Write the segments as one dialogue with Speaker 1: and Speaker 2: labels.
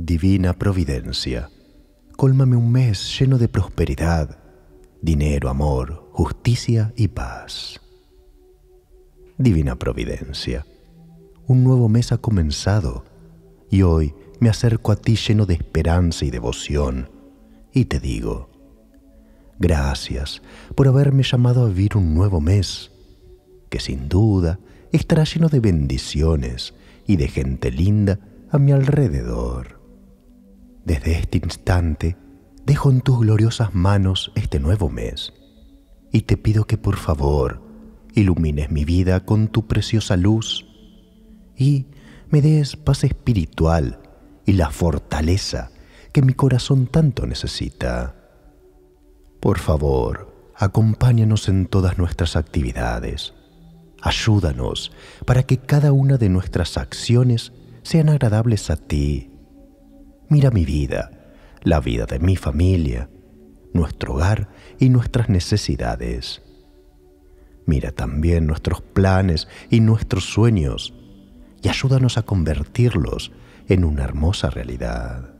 Speaker 1: Divina Providencia, cólmame un mes lleno de prosperidad, dinero, amor, justicia y paz. Divina Providencia, un nuevo mes ha comenzado y hoy me acerco a ti lleno de esperanza y devoción y te digo, gracias por haberme llamado a vivir un nuevo mes, que sin duda estará lleno de bendiciones y de gente linda a mi alrededor. Desde este instante dejo en tus gloriosas manos este nuevo mes y te pido que por favor ilumines mi vida con tu preciosa luz y me des paz espiritual y la fortaleza que mi corazón tanto necesita. Por favor, acompáñanos en todas nuestras actividades. Ayúdanos para que cada una de nuestras acciones sean agradables a ti Mira mi vida, la vida de mi familia, nuestro hogar y nuestras necesidades. Mira también nuestros planes y nuestros sueños y ayúdanos a convertirlos en una hermosa realidad.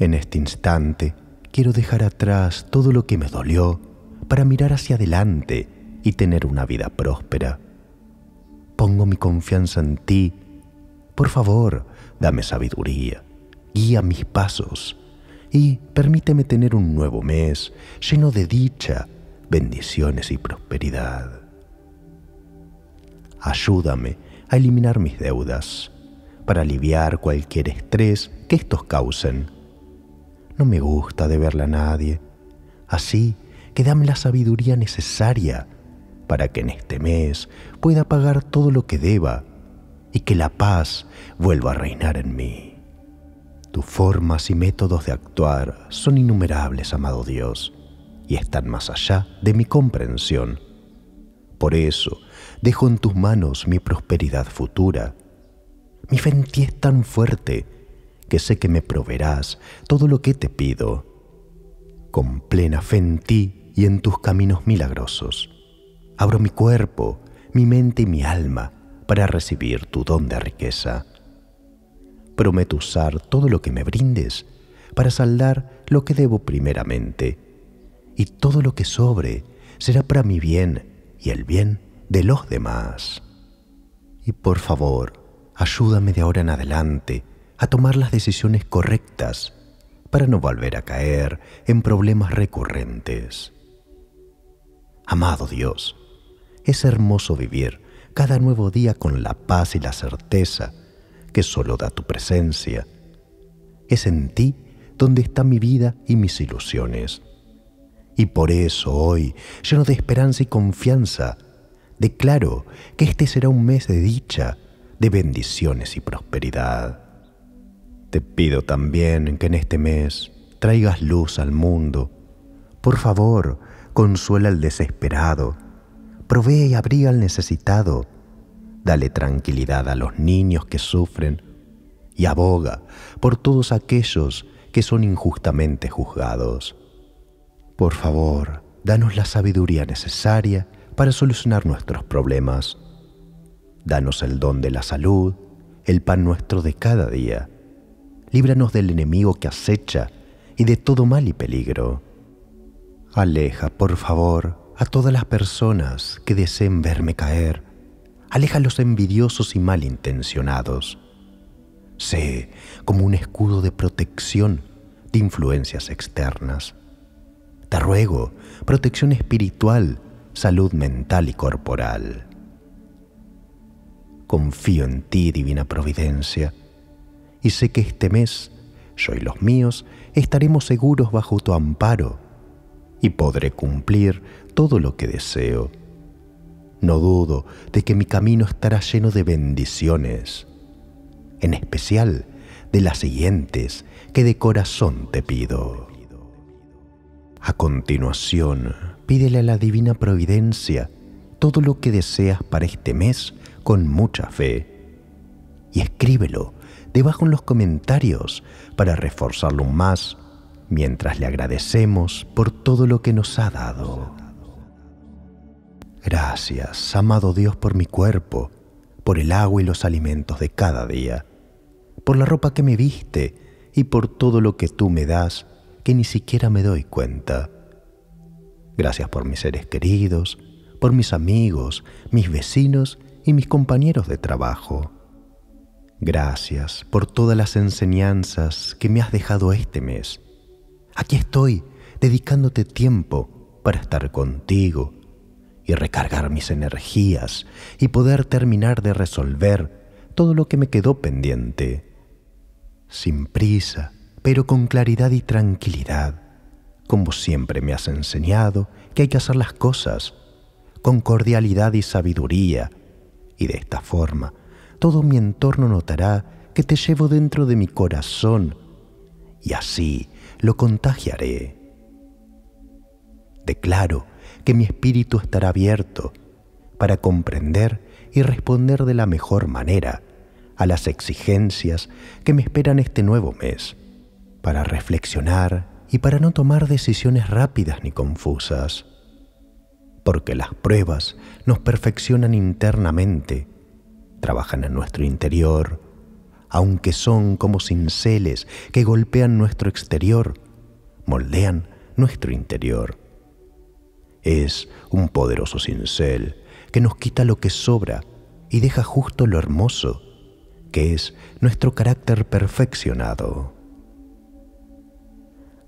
Speaker 1: En este instante quiero dejar atrás todo lo que me dolió para mirar hacia adelante y tener una vida próspera. Pongo mi confianza en ti. Por favor, dame sabiduría guía mis pasos y permíteme tener un nuevo mes lleno de dicha, bendiciones y prosperidad. Ayúdame a eliminar mis deudas para aliviar cualquier estrés que estos causen. No me gusta deberle a nadie, así que dame la sabiduría necesaria para que en este mes pueda pagar todo lo que deba y que la paz vuelva a reinar en mí. Tus formas y métodos de actuar son innumerables, amado Dios, y están más allá de mi comprensión. Por eso, dejo en tus manos mi prosperidad futura. Mi fe en ti es tan fuerte que sé que me proveerás todo lo que te pido. Con plena fe en ti y en tus caminos milagrosos, abro mi cuerpo, mi mente y mi alma para recibir tu don de riqueza prometo usar todo lo que me brindes para saldar lo que debo primeramente, y todo lo que sobre será para mi bien y el bien de los demás. Y por favor, ayúdame de ahora en adelante a tomar las decisiones correctas para no volver a caer en problemas recurrentes. Amado Dios, es hermoso vivir cada nuevo día con la paz y la certeza que solo da tu presencia. Es en ti donde está mi vida y mis ilusiones. Y por eso hoy, lleno de esperanza y confianza, declaro que este será un mes de dicha, de bendiciones y prosperidad. Te pido también que en este mes traigas luz al mundo. Por favor, consuela al desesperado, provee y abriga al necesitado, Dale tranquilidad a los niños que sufren y aboga por todos aquellos que son injustamente juzgados. Por favor, danos la sabiduría necesaria para solucionar nuestros problemas. Danos el don de la salud, el pan nuestro de cada día. Líbranos del enemigo que acecha y de todo mal y peligro. Aleja, por favor, a todas las personas que deseen verme caer aleja a los envidiosos y malintencionados. Sé como un escudo de protección de influencias externas. Te ruego protección espiritual, salud mental y corporal. Confío en ti, Divina Providencia, y sé que este mes yo y los míos estaremos seguros bajo tu amparo y podré cumplir todo lo que deseo no dudo de que mi camino estará lleno de bendiciones, en especial de las siguientes que de corazón te pido. A continuación, pídele a la divina providencia todo lo que deseas para este mes con mucha fe y escríbelo debajo en los comentarios para reforzarlo más mientras le agradecemos por todo lo que nos ha dado. Gracias, amado Dios, por mi cuerpo, por el agua y los alimentos de cada día, por la ropa que me viste y por todo lo que tú me das que ni siquiera me doy cuenta. Gracias por mis seres queridos, por mis amigos, mis vecinos y mis compañeros de trabajo. Gracias por todas las enseñanzas que me has dejado este mes. Aquí estoy, dedicándote tiempo para estar contigo y recargar mis energías y poder terminar de resolver todo lo que me quedó pendiente. Sin prisa, pero con claridad y tranquilidad, como siempre me has enseñado que hay que hacer las cosas, con cordialidad y sabiduría, y de esta forma todo mi entorno notará que te llevo dentro de mi corazón, y así lo contagiaré. Declaro que mi espíritu estará abierto para comprender y responder de la mejor manera a las exigencias que me esperan este nuevo mes, para reflexionar y para no tomar decisiones rápidas ni confusas, porque las pruebas nos perfeccionan internamente, trabajan en nuestro interior, aunque son como cinceles que golpean nuestro exterior, moldean nuestro interior. Es un poderoso cincel que nos quita lo que sobra y deja justo lo hermoso, que es nuestro carácter perfeccionado.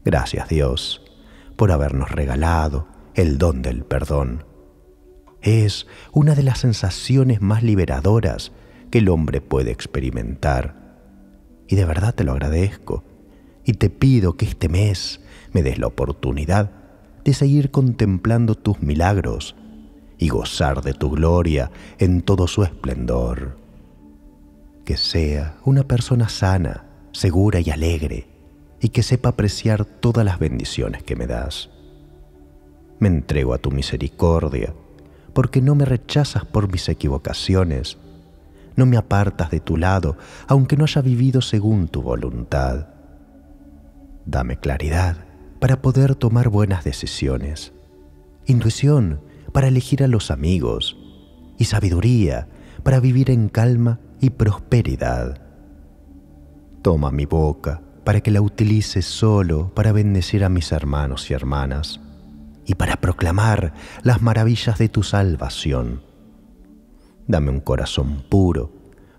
Speaker 1: Gracias Dios por habernos regalado el don del perdón. Es una de las sensaciones más liberadoras que el hombre puede experimentar. Y de verdad te lo agradezco. Y te pido que este mes me des la oportunidad de seguir contemplando tus milagros y gozar de tu gloria en todo su esplendor. Que sea una persona sana, segura y alegre, y que sepa apreciar todas las bendiciones que me das. Me entrego a tu misericordia, porque no me rechazas por mis equivocaciones, no me apartas de tu lado, aunque no haya vivido según tu voluntad. Dame claridad para poder tomar buenas decisiones, intuición para elegir a los amigos y sabiduría para vivir en calma y prosperidad. Toma mi boca para que la utilice solo para bendecir a mis hermanos y hermanas y para proclamar las maravillas de tu salvación Dame un corazón puro,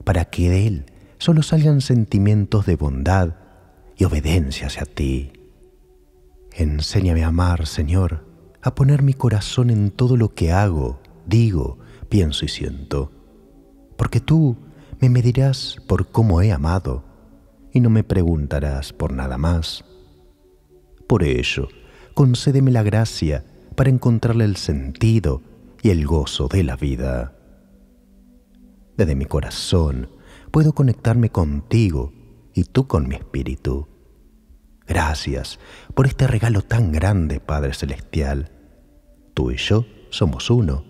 Speaker 1: para que de él solo salgan sentimientos de bondad y obediencia hacia ti. Enséñame a amar, Señor, a poner mi corazón en todo lo que hago, digo, pienso y siento, porque tú me medirás por cómo he amado y no me preguntarás por nada más. Por ello, concédeme la gracia para encontrarle el sentido y el gozo de la vida desde mi corazón puedo conectarme contigo y tú con mi espíritu. Gracias por este regalo tan grande, Padre Celestial. Tú y yo somos uno.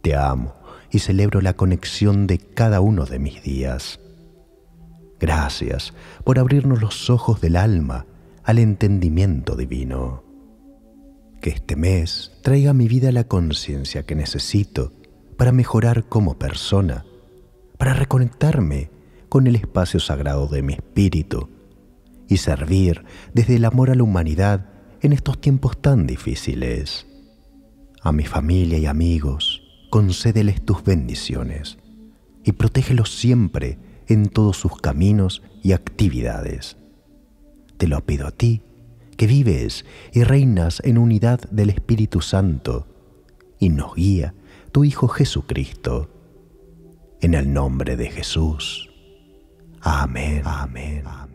Speaker 1: Te amo y celebro la conexión de cada uno de mis días. Gracias por abrirnos los ojos del alma al entendimiento divino. Que este mes traiga a mi vida la conciencia que necesito para mejorar como persona para reconectarme con el espacio sagrado de mi espíritu y servir desde el amor a la humanidad en estos tiempos tan difíciles. A mi familia y amigos, concédeles tus bendiciones y protégelos siempre en todos sus caminos y actividades. Te lo pido a ti, que vives y reinas en unidad del Espíritu Santo, y nos guía tu Hijo Jesucristo en el nombre de Jesús. Amén. Amén. Amén.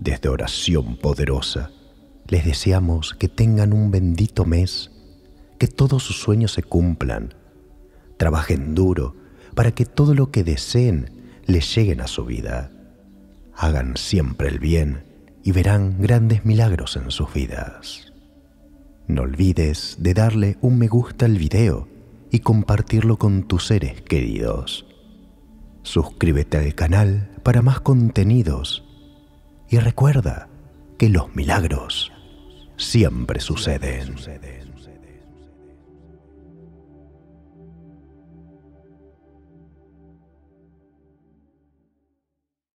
Speaker 1: Desde oración poderosa, les deseamos que tengan un bendito mes, que todos sus sueños se cumplan. Trabajen duro para que todo lo que deseen les lleguen a su vida. Hagan siempre el bien y verán grandes milagros en sus vidas. No olvides de darle un me gusta al video y compartirlo con tus seres queridos. Suscríbete al canal para más contenidos y recuerda que los milagros siempre suceden.